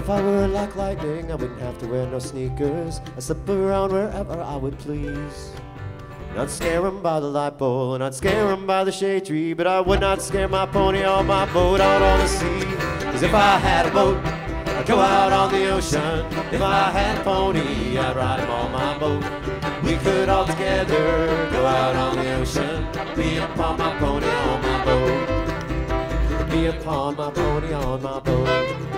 If I were like lightning, I wouldn't have to wear no sneakers. I'd slip around wherever I would please. And I'd scare 'em by the light pole, and I'd scare 'em by the shade tree, but I would not scare my pony or my boat out on the sea. Cause if I had a boat, I'd go out on the ocean. If I had a pony, I'd ride him on my boat. We could all together go out on the ocean, be upon my pony on my boat. Be upon my pony on my boat.